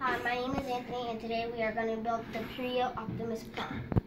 Hi, my name is Anthony, and today we are going to build the Creo Optimus Prime.